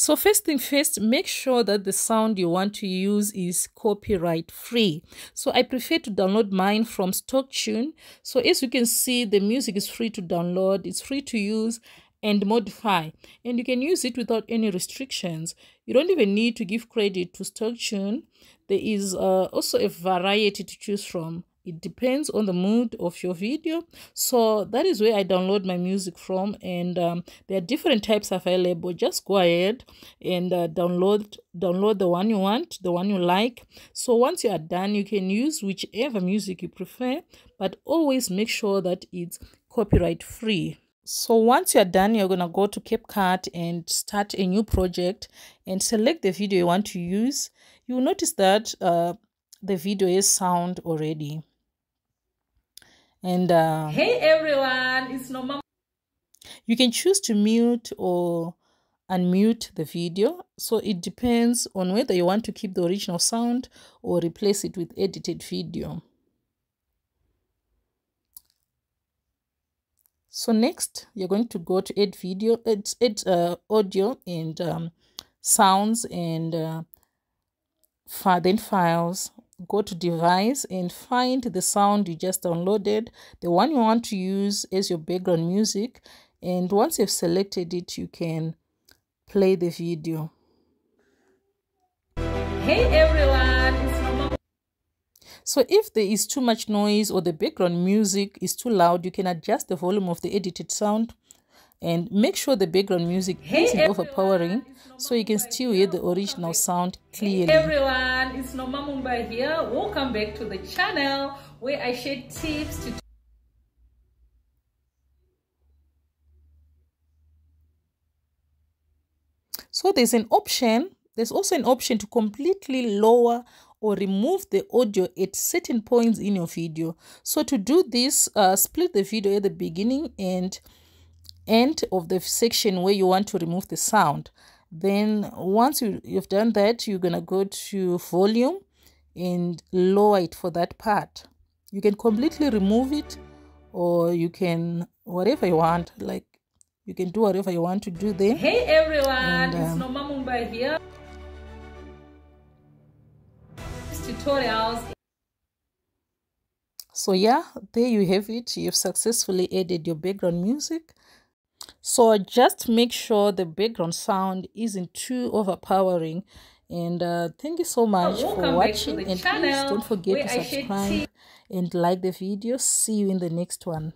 So first thing first, make sure that the sound you want to use is copyright free. So I prefer to download mine from StockTune. So as you can see, the music is free to download, it's free to use and modify and you can use it without any restrictions you don't even need to give credit to StockTune there is uh, also a variety to choose from it depends on the mood of your video so that is where i download my music from and um, there are different types available just go ahead and uh, download download the one you want the one you like so once you are done you can use whichever music you prefer but always make sure that it's copyright free so once you're done, you're going to go to CapCut and start a new project and select the video you want to use. You'll notice that uh, the video is sound already. And uh, hey everyone, it's Noma. You can choose to mute or unmute the video. So it depends on whether you want to keep the original sound or replace it with edited video. So next, you're going to go to add video, add, add uh, audio and um, sounds and uh, then files. Go to device and find the sound you just downloaded, the one you want to use as your background music. And once you've selected it, you can play the video. Hey everyone, so if there is too much noise or the background music is too loud, you can adjust the volume of the edited sound and make sure the background music hey isn't overpowering so you can still hear the original sound clearly. Hey everyone, it's Noma Mumba here. Welcome back to the channel where I share tips to So there's an option, there's also an option to completely lower or remove the audio at certain points in your video. So to do this, uh, split the video at the beginning and end of the section where you want to remove the sound. Then once you, you've done that, you're going to go to volume and lower it for that part. You can completely remove it or you can, whatever you want, like you can do whatever you want to do there. Hey everyone, and, um, it's Noma Mumba here. tutorials so yeah there you have it you've successfully added your background music so just make sure the background sound isn't too overpowering. And uh, thank you so much for watching. and please don't forget to subscribe and like the video. See you in the next one